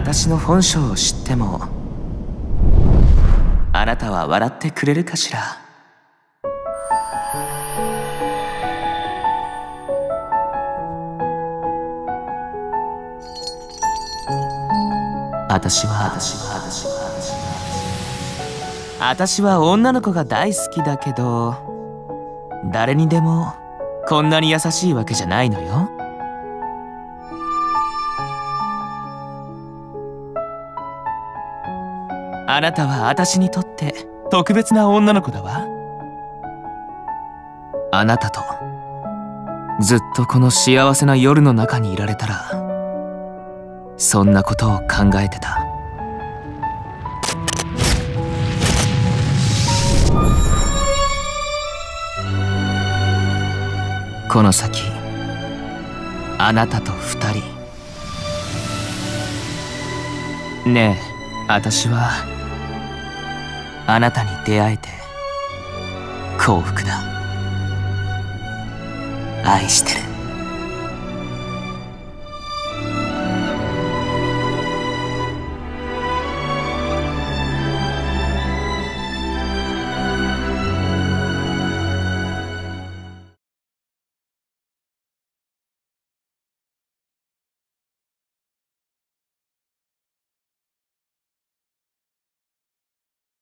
私の本性を知ってもあなたは笑ってくれるかしら？私は私は私は私は女の子が大好きだけど誰にでもこんなに優しいわけじゃないのよ。あなたは私にとって特別な女の子だわ。あなたとずっとこの幸せな夜の中にいられたらそんなことを考えてた。この先あなたと二人。ねえ私はあなたに出会えて幸福だ。愛してる。